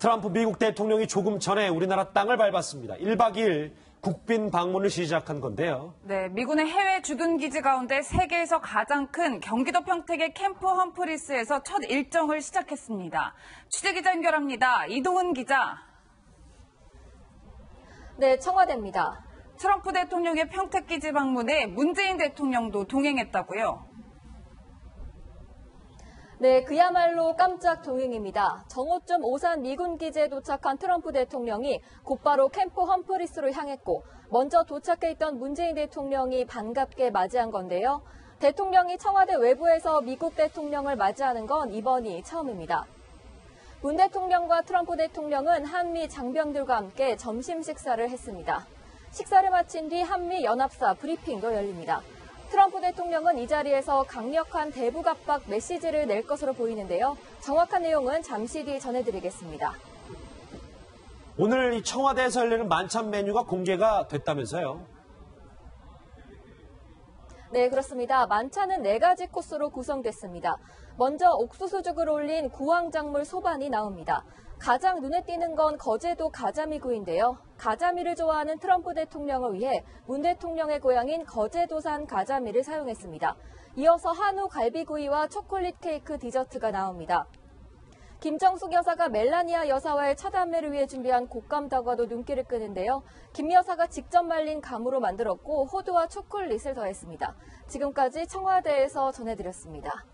트럼프 미국 대통령이 조금 전에 우리나라 땅을 밟았습니다. 1박 2일 국빈 방문을 시작한 건데요. 네, 미군의 해외 주둔 기지 가운데 세계에서 가장 큰 경기도 평택의 캠프 험프리스에서 첫 일정을 시작했습니다. 취재 기자 연결합니다. 이동은 기자. 네, 청와대입니다. 트럼프 대통령의 평택 기지 방문에 문재인 대통령도 동행했다고요. 네, 그야말로 깜짝 동행입니다. 정오쯤 오산 미군 기지에 도착한 트럼프 대통령이 곧바로 캠프 험프리스로 향했고 먼저 도착해 있던 문재인 대통령이 반갑게 맞이한 건데요. 대통령이 청와대 외부에서 미국 대통령을 맞이하는 건 이번이 처음입니다. 문 대통령과 트럼프 대통령은 한미 장병들과 함께 점심 식사를 했습니다. 식사를 마친 뒤 한미 연합사 브리핑도 열립니다. 트럼프 대통령은 이 자리에서 강력한 대북 압박 메시지를 낼 것으로 보이는데요. 정확한 내용은 잠시 뒤 전해드리겠습니다. 오늘 이 청와대에서 열리는 만찬 메뉴가 공개가 됐다면서요. 네, 그렇습니다. 만찬은 네 가지 코스로 구성됐습니다. 먼저 옥수수죽을 올린 구황작물 소반이 나옵니다. 가장 눈에 띄는 건 거제도 가자미구인데요. 가자미를 좋아하는 트럼프 대통령을 위해 문 대통령의 고향인 거제도산 가자미를 사용했습니다. 이어서 한우 갈비구이와 초콜릿 케이크 디저트가 나옵니다. 김정숙 여사가 멜라니아 여사와의 첫 안매를 위해 준비한 곶감 다과도 눈길을 끄는데요. 김 여사가 직접 말린 감으로 만들었고 호두와 초콜릿을 더했습니다. 지금까지 청와대에서 전해드렸습니다.